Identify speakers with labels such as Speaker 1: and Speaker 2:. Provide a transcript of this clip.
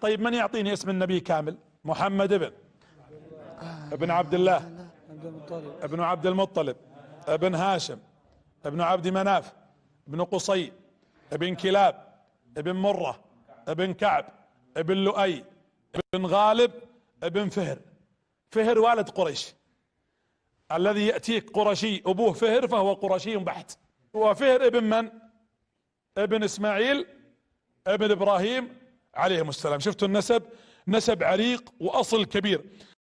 Speaker 1: طيب من يعطيني اسم النبي كامل؟ محمد ابن. ابن عبد الله. ابن عبد المطلب. ابن هاشم. ابن عبد مناف. ابن قصي. ابن كلاب. ابن مرة. ابن كعب. ابن لؤي. ابن غالب. ابن فهر. فهر والد قريش. الذي يأتيك قرشي أبوه فهر فهو قرشي بحت. وفهر ابن من؟ ابن إسماعيل. ابن إبراهيم. عليهم السلام. شفتوا النسب؟ نسب عريق وأصل كبير.